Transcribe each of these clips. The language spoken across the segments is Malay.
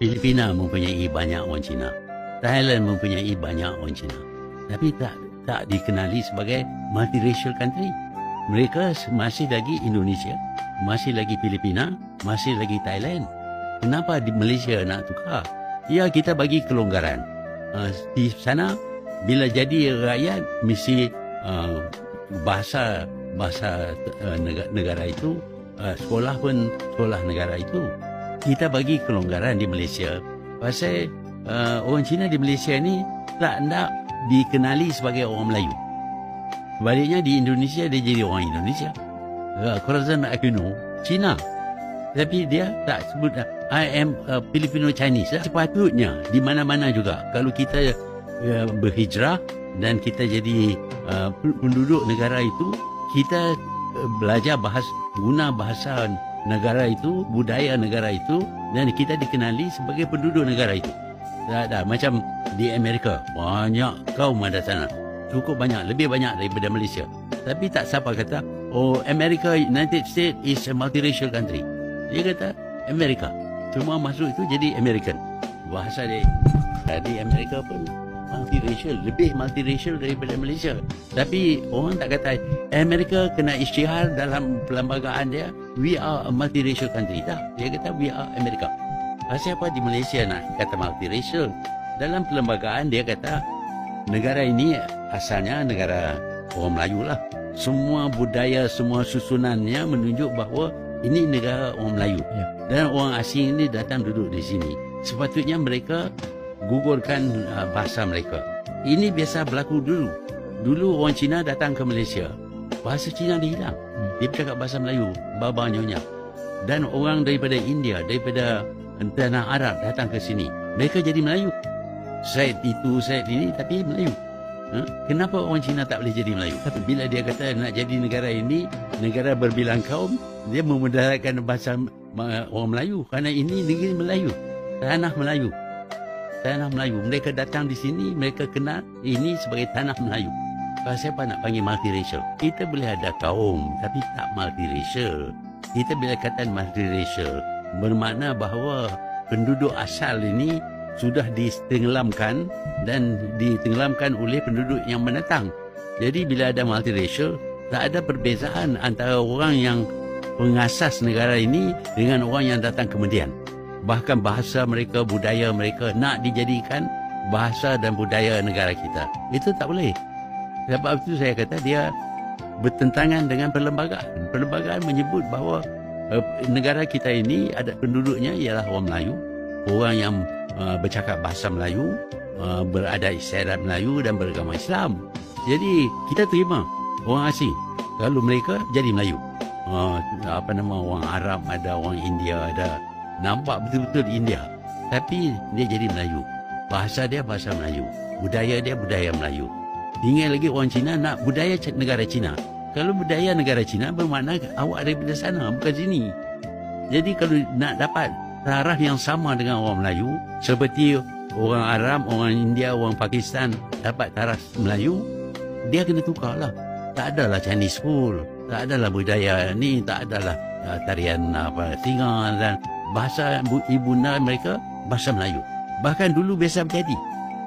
Filipina mempunyai banyak orang Cina. Thailand mempunyai banyak orang Cina. Tapi tak tak dikenali sebagai multiracial country. Mereka masih lagi Indonesia, masih lagi Filipina, masih lagi Thailand. Kenapa di Malaysia nak tukar? Ya kita bagi kelonggaran. Uh, di sana bila jadi rakyat mesti uh, bahasa bahasa uh, negara, itu sekolah pun sekolah negara itu kita bagi kelonggaran di Malaysia. Pasal uh, orang Cina di Malaysia ni tak nak dikenali sebagai orang Melayu. Sebaliknya di Indonesia dia jadi orang Indonesia. Uh, Corazon Aquino Cina. Tapi dia tak sebut I am uh, Filipino Chinese sepatutnya di mana-mana juga. Kalau kita uh, berhijrah dan kita jadi uh, penduduk negara itu kita uh, belajar bahasa guna bahasa negara itu budaya negara itu dan kita dikenali sebagai penduduk negara itu. Tak ada macam di Amerika banyak kaum ada sana cukup banyak lebih banyak daripada Malaysia. Tapi tak siapa kata oh Amerika United States is a multiracial country. Dia kata Amerika. Semua masuk itu jadi American. Bahasa dia di Amerika pun multiracial lebih multiracial daripada Malaysia. Tapi orang tak kata Amerika kena isytihar dalam perlembagaan dia we are a multiracial country tak dia kata we are Amerika pasal apa di Malaysia nak kata multiracial dalam perlembagaan dia kata negara ini asalnya negara orang Melayu lah semua budaya semua susunannya menunjuk bahawa ini negara orang Melayu ya. dan orang asing ini datang duduk di sini sepatutnya mereka gugurkan uh, bahasa mereka. Ini biasa berlaku dulu. Dulu orang Cina datang ke Malaysia. Bahasa Cina dia hilang. Hmm. Dia bercakap bahasa Melayu. Baba nyonya. Dan orang daripada India, daripada tanah Arab datang ke sini. Mereka jadi Melayu. Saya itu, saya ini, tapi Melayu. Ha? Kenapa orang Cina tak boleh jadi Melayu? Tapi bila dia kata nak jadi negara ini, negara berbilang kaum, dia memudaratkan bahasa orang Melayu. Kerana ini negeri Melayu. Tanah Melayu tanah Melayu. Mereka datang di sini, mereka kenal ini sebagai tanah Melayu. Kalau siapa nak panggil multiracial? Kita boleh ada kaum, tapi tak multiracial. Kita bila kata multiracial, bermakna bahawa penduduk asal ini sudah ditenggelamkan dan ditenggelamkan oleh penduduk yang menetang. Jadi bila ada multiracial, tak ada perbezaan antara orang yang pengasas negara ini dengan orang yang datang kemudian bahkan bahasa mereka, budaya mereka nak dijadikan bahasa dan budaya negara kita. Itu tak boleh. Sebab itu saya kata dia bertentangan dengan perlembagaan. Perlembagaan menyebut bahawa uh, negara kita ini ada penduduknya ialah orang Melayu, orang yang uh, bercakap bahasa Melayu, uh, berada istiadat Melayu dan beragama Islam. Jadi kita terima orang asing. Kalau mereka jadi Melayu. Uh, apa nama orang Arab ada, orang India ada, nampak betul-betul India tapi dia jadi Melayu bahasa dia bahasa Melayu budaya dia budaya Melayu tinggal lagi orang Cina nak budaya negara Cina kalau budaya negara Cina bermakna awak daripada sana bukan sini jadi kalau nak dapat taraf yang sama dengan orang Melayu seperti orang Arab, orang India, orang Pakistan dapat taraf Melayu dia kena tukar lah tak adalah Chinese school tak adalah budaya ni tak adalah uh, tarian apa singa dan bahasa ibunda mereka bahasa Melayu. Bahkan dulu biasa berjadi.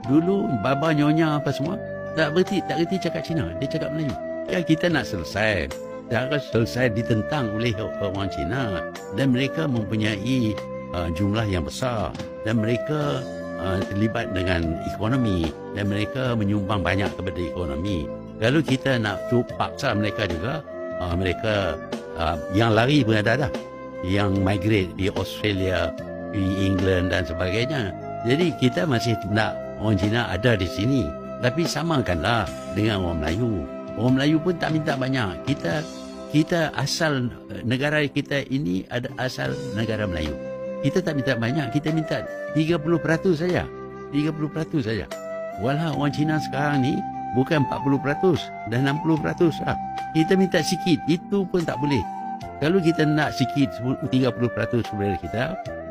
Dulu baba nyonya apa semua tak berti tak reti cakap Cina, dia cakap Melayu. Ya kita nak selesai. Jangan selesai ditentang oleh orang Cina dan mereka mempunyai uh, jumlah yang besar dan mereka uh, terlibat dengan ekonomi dan mereka menyumbang banyak kepada ekonomi. Kalau kita nak tu paksa mereka juga, uh, mereka uh, yang lari pun ada dah yang migrate di Australia, di England dan sebagainya. Jadi kita masih nak orang Cina ada di sini. Tapi samakanlah dengan orang Melayu. Orang Melayu pun tak minta banyak. Kita kita asal negara kita ini ada asal negara Melayu. Kita tak minta banyak, kita minta 30% saja. 30% saja. Walau orang Cina sekarang ni bukan 40% dan 60% lah. Kita minta sikit, itu pun tak boleh. Kalau kita nak sikit 30% saudara kita,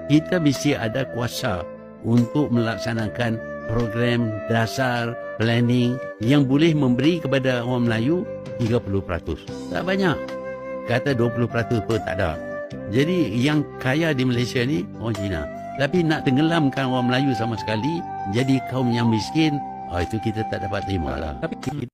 kita mesti ada kuasa untuk melaksanakan program dasar planning yang boleh memberi kepada orang Melayu 30%. Tak banyak. Kata 20% pun tak ada. Jadi yang kaya di Malaysia ni orang Cina. Tapi nak tenggelamkan orang Melayu sama sekali, jadi kaum yang miskin, oh itu kita tak dapat terima lah. Tapi